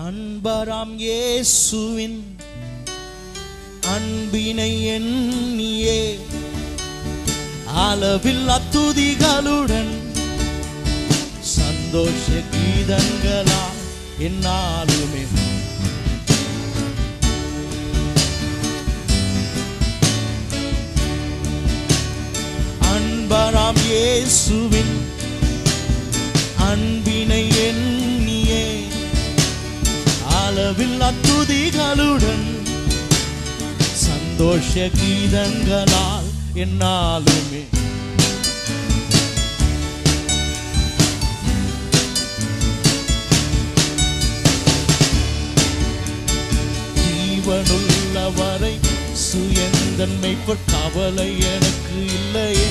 அன்பராம் இயேசுவின் அன்பினை எண்ணியே. அளவில் அத்துதிகளுடன் சந்தோஷ கீதங்களா என்னாலுமே. அன்பராம் இயேசுவின் அன்பினை அளவில் அத்துதிகளுடன் சந்தோஷ கீதங்களால் என்னாலுமே. ஜீவனுள்ளவரை சுயந்தன்மை கவலை எனக்கு இல்லையே.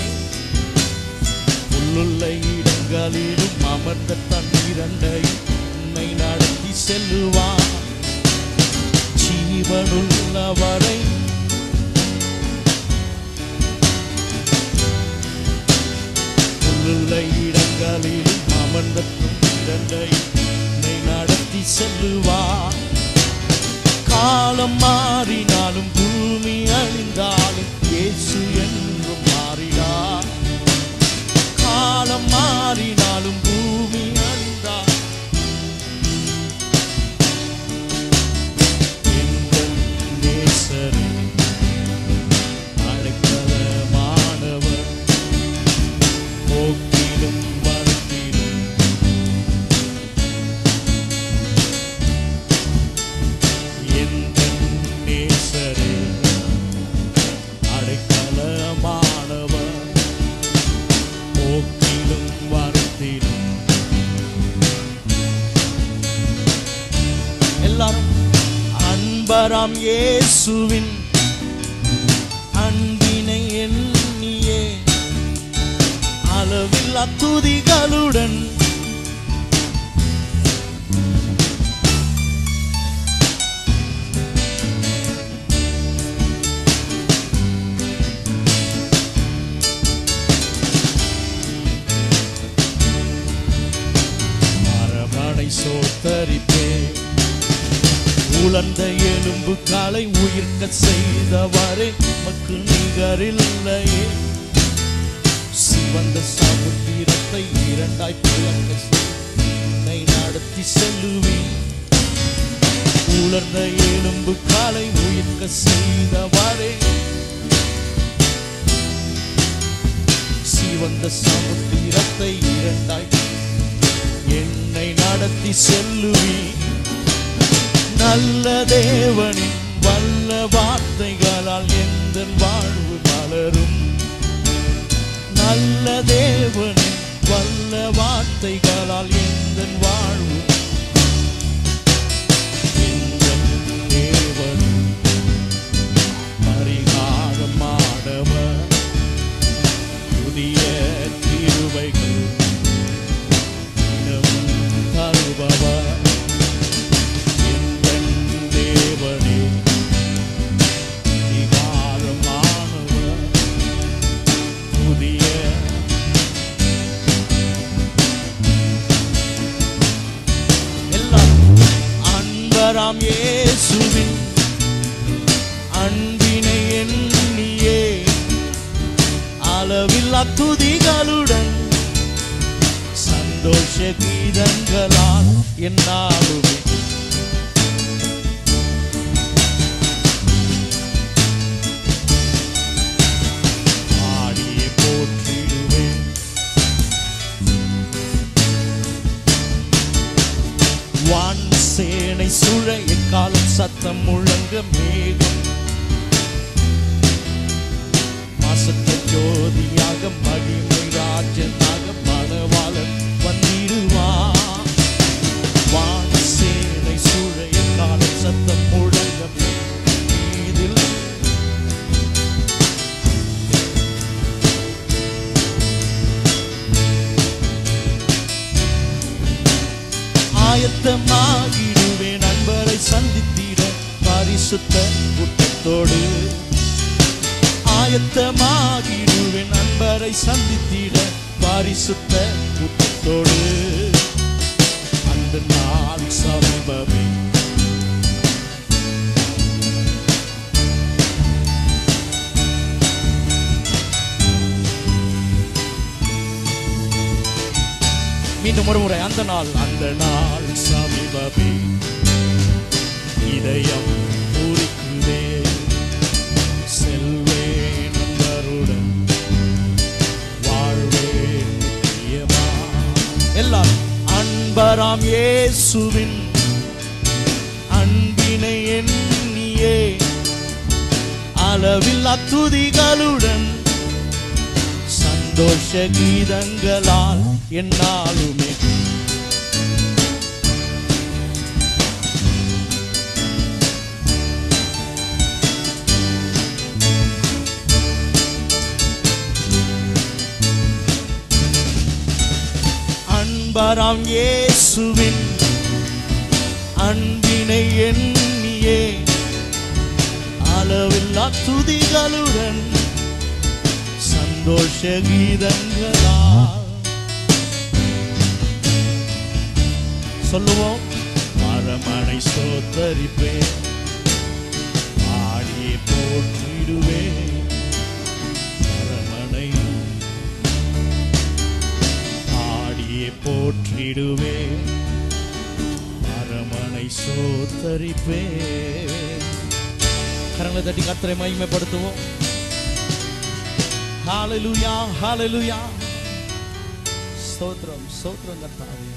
உள்ளுள்ள இடங்களிலும் அமர்ந்த தண்ணீரண்டை உன்னை நடத்தி செல்லுவான். ஜீவனுள்ளவரை உள்ள இடங்களில் அமர்ந்த இரண்டை நடத்தி செல்லுவார் காலம் மாறின அன்பராம் இயேசுவின் அன்பினை எண்ணியே. அளவில் அத்துதிகளுடன் மரமனை சோத்தரிப்பே உலர்ந்த எலும்பு காலை உயிர்க்க செய்தவரே மக்கு நிகரில்லை சிவந்த சமுத்திரத்தை இரண்டாய் பிளக்க என்னை நடத்தி செல்லுவி உலர்ந்த எலும்பு காலை உயிர்க்க செய்தவரே. சிவந்த சமுத்திரத்தை இரண்டாய் என்னை நடத்தி செல்லுவி நல்ல தேவனின் வல்ல வார்த்தைகளால் எந்த வாழ்வு மலரும்? நல்ல தேவனின் வல்ல வார்த்தைகள் அன்பராம் இயேசுவின் அன்பினை எண்ணியே. அளவில்லா துதிகளுடன் சந்தோஷ கீதங்களால் என்னாலுமே சேனை சுழை சத்தம் முழங்க மேகம். மாசத்த ஜோதியாக மகிமை ராஜனாக மணவாளன் வந்திடுவா. வான சேனை சுழ எக்காலம் சத்தம் முழங்க மீதில் ஆயத்தமாகிடுவேன் நண்பரை சந்தித்து பரிசுத்த குற்றத்தோடு ஆயத்தமாகிடுவேன். நண்பரை சந்தித்திட பரிசுத்த குற்றத்தோடு அந்த நாள் சமீபமே. மீண்டும் ஒரு முறை அந்த நாள் அந்த நாள் சமீபமே. அன்பராம் இயேசுவின் அன்பினை எண்ணியே. அளவில் அத்துதிகளுடன் சந்தோஷ கீதங்களால் என்னாலும் அன்பராம் இயேசுவின் அன்பினை எண்ணியே. அளவில்லா துதிகளுடன் சந்தோஷ கீதங்களா சொல்லுவோம். மரமனை சோத்தரிப்பேன். ஆடியே போற்றிடுவேன். போற்றிடுவே அரமனை சோத்தரிப்பே. கரங்களை தட்டி கர்த்தரை மகிமைப்படுத்துவோம். ஹாலலுயா ஹாலலுயா ஸ்தோத்திரம் ஸ்தோத்திரம் கத்தாவே